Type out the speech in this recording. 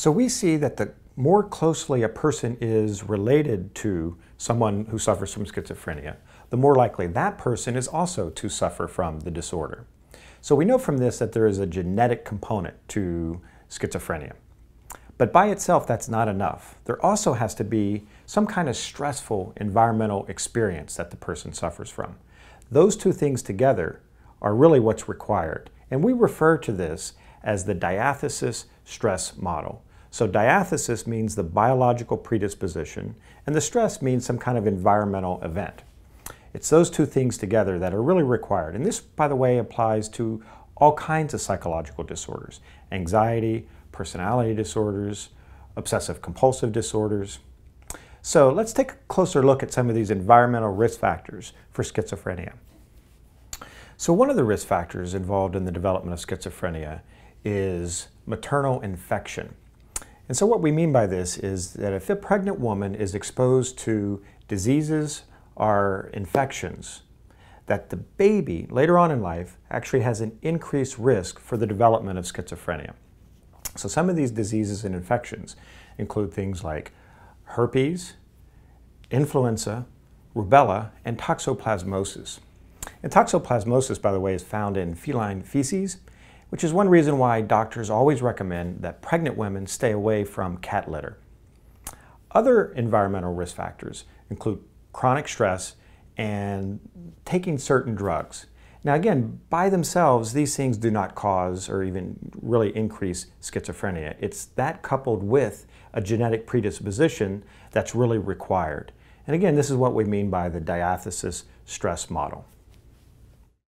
So we see that the more closely a person is related to someone who suffers from schizophrenia, the more likely that person is also to suffer from the disorder. So we know from this that there is a genetic component to schizophrenia. But by itself, that's not enough. There also has to be some kind of stressful environmental experience that the person suffers from. Those two things together are really what's required. And we refer to this as the diathesis stress model. So diathesis means the biological predisposition, and the stress means some kind of environmental event. It's those two things together that are really required. And this, by the way, applies to all kinds of psychological disorders anxiety, personality disorders, obsessive compulsive disorders. So let's take a closer look at some of these environmental risk factors for schizophrenia. So, one of the risk factors involved in the development of schizophrenia is maternal infection. And so what we mean by this is that if a pregnant woman is exposed to diseases or infections, that the baby later on in life actually has an increased risk for the development of schizophrenia. So some of these diseases and infections include things like herpes, influenza, rubella, and toxoplasmosis. And toxoplasmosis, by the way, is found in feline feces which is one reason why doctors always recommend that pregnant women stay away from cat litter. Other environmental risk factors include chronic stress and taking certain drugs. Now again, by themselves, these things do not cause or even really increase schizophrenia. It's that coupled with a genetic predisposition that's really required. And again, this is what we mean by the diathesis stress model.